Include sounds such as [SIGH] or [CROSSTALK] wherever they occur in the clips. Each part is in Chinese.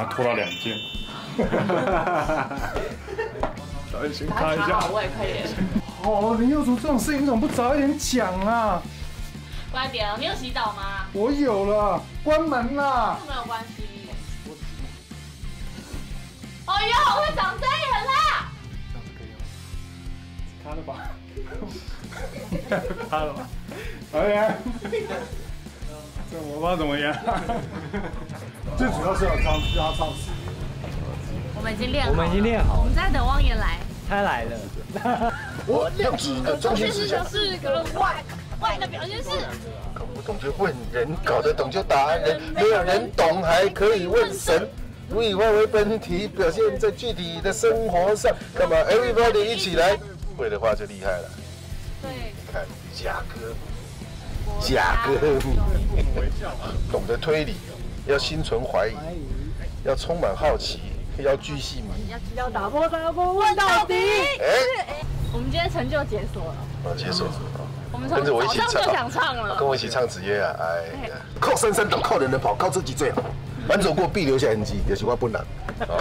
然后脱了两件。导演先看一下。好位，快点。哦，林佑祖这种事情你怎么不早一点讲啊？快点，你有洗澡吗？我有了，关门啦。没有关系。哎呦，会长真人啦！卡了吧？[LAUGHS] [LAUGHS] 他了吧？导演，这我不知道怎么样。[LAUGHS] 最主要是要唱，要唱词。我们已经练好，我们已经练好，我们在等汪言来。他来了。我亮子的中心思想是个外外的表现是。搞不懂就问人，搞得懂就答人，没有人懂还可以问神。如以外为本体，表现在具体的生活上。干嘛？Everybody 一起来，会的话就厉害了。对，你看假歌，假歌迷，懂得推理，要心存怀疑，要充满好奇，要巨细迷，要打破砂锅问到底。哎，我们今天成就解锁了。啊，解锁。我们跟着我一起唱，就想唱了。跟我一起唱子夜啊！哎呀，靠山山倒，靠人人跑，靠自己最好。反走过必留下痕迹，有些话不难。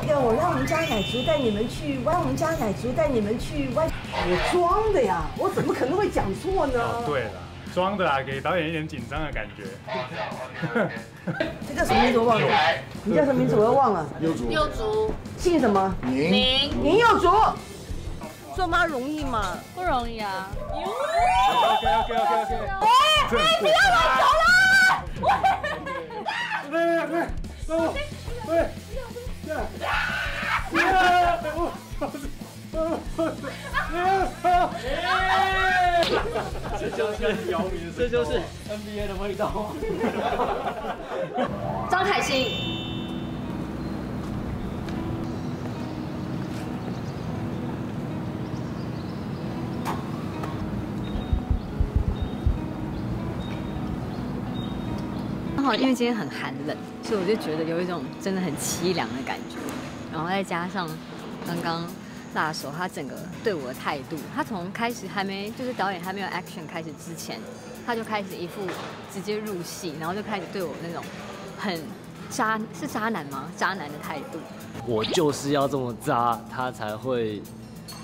要我让我们家奶竹带你们去弯，我们家奶竹带你们去弯。我装的呀，我怎么可能会讲错呢？对了，装的啊，给导演一点紧张的感觉。这叫什么名字我忘了？你叫什么名字我又忘了。幼竹。幼竹。姓什么？宁。宁。宁幼竹。做妈容易吗？不容易啊。OK OK OK OK。喂，不要我走了。喂喂。走，对，这样，这就是姚明，这就是 NBA 的味道。[LAUGHS] 张凯欣。因为今天很寒冷，所以我就觉得有一种真的很凄凉的感觉。然后再加上刚刚辣手他整个对我的态度，他从开始还没就是导演还没有 action 开始之前，他就开始一副直接入戏，然后就开始对我那种很渣是渣男吗？渣男的态度。我就是要这么渣，他才会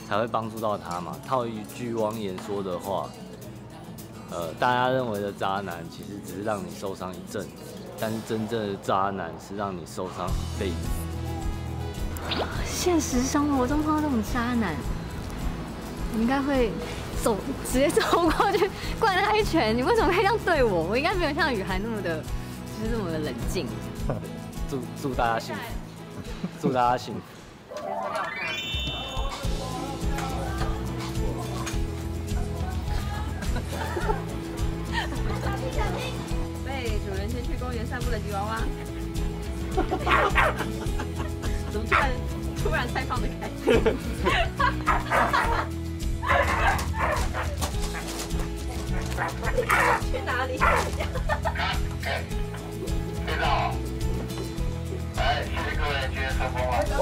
才会帮助到他嘛。套一句汪言说的话。呃，大家认为的渣男其实只是让你受伤一阵，但是真正的渣男是让你受伤一辈子。现实生活中碰到这种渣男，你应该会走直接走过去灌他一拳。你为什么可以这样对我？我应该没有像雨涵那么的，就是那么的冷静。[LAUGHS] 祝祝大家幸福，祝大家幸福。被主人先去公园散步的吉娃娃，突然太放得开，去哪里？听到，哎，各位记者朋友吗？哦。